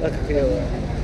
がかけよう。